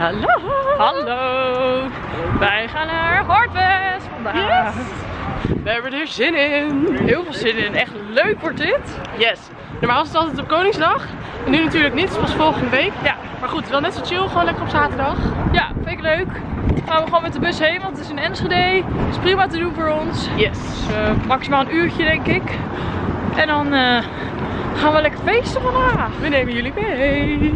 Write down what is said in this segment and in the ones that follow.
Hallo. Hallo! Wij gaan naar Hardwest vandaag. We hebben er zin in. Heel veel zin in. Echt leuk wordt dit. Yes. Normaal is het altijd op Koningsdag. En nu natuurlijk niet, het is pas volgende week. Ja, Maar goed, wel net zo chill, gewoon lekker op zaterdag. ja, vind ik leuk. Gaan we gewoon met de bus heen, want het is in Enschede. is prima te doen voor ons. Yes. Dus, eh, maximaal een uurtje denk ik. En dan eh, gaan we lekker feesten vandaag. We nemen jullie mee.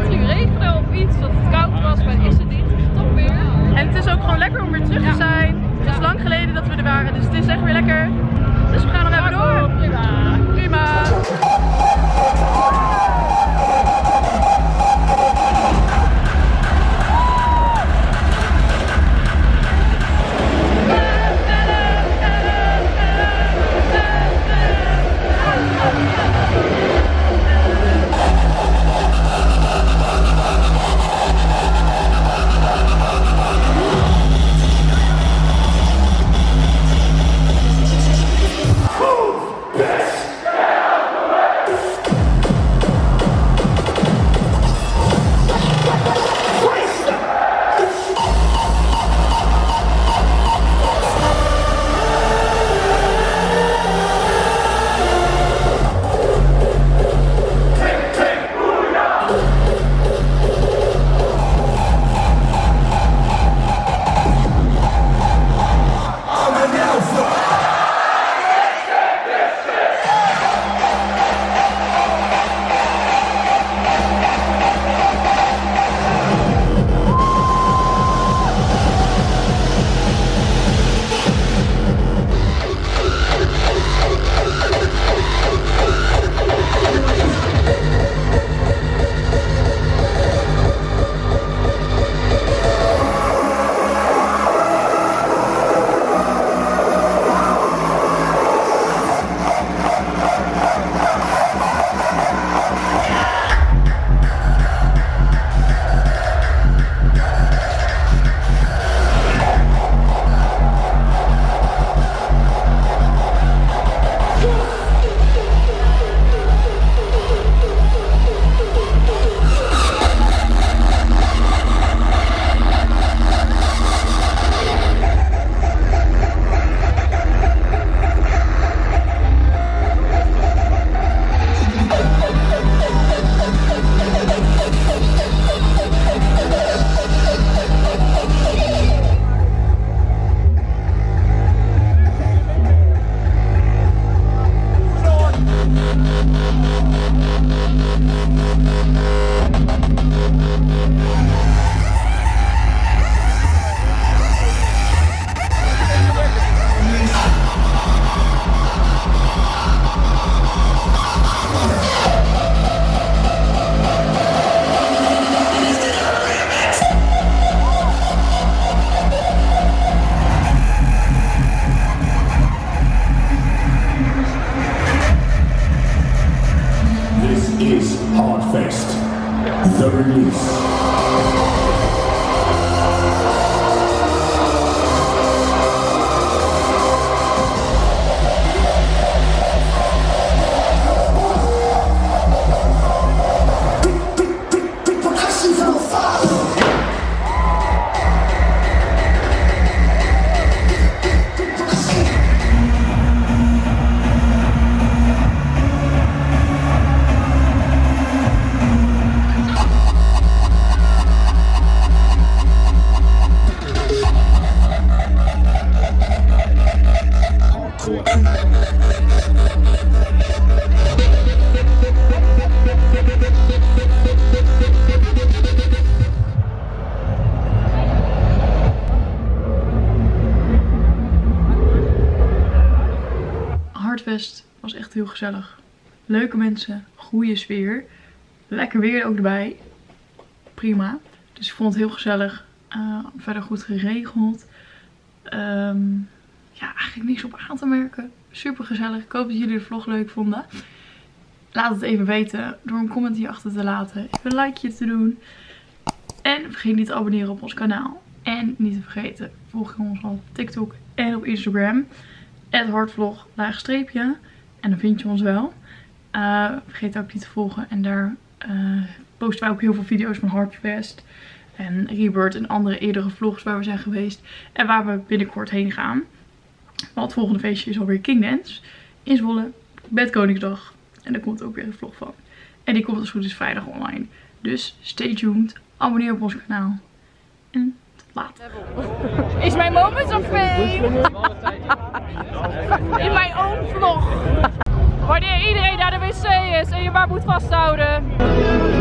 mogelijk regenen of iets, dat het koud was, maar is het niet. Het is toch weer. En het is ook gewoon lekker om weer terug te zijn. Het is lang geleden dat we er waren, dus het is echt weer lekker. Dus we gaan nog even door. Prima. Prima. Heel gezellig. Leuke mensen, goede sfeer. Lekker weer ook erbij. Prima. Dus ik vond het heel gezellig. Eh, verder goed geregeld. Ehm, ja, eigenlijk niks op aan te merken. Super gezellig. Ik hoop dat jullie de vlog leuk vonden. Laat het even weten door een comment hier achter te laten. Even een likeje te doen. En vergeet niet te abonneren op ons kanaal. En niet te vergeten, volg ons op TikTok en op Instagram. Het hardvlog laagstreepje. En dan vind je ons wel. Eh, vergeet ook niet te volgen. En daar eh, posten wij ook heel veel video's van Hardfest. En Rebirth en andere eerdere vlogs waar we zijn geweest. En waar we binnenkort heen gaan. Want het volgende feestje is alweer Kingdance. In Zwolle. Met Koningsdag. En daar komt ook weer een vlog van. En die komt als het goed is vrijdag online. Dus stay tuned. Abonneer op ons kanaal. En tot later. Is mijn moment of fame? In mijn own vlog wanneer iedereen naar de wc is en je maar moet vasthouden.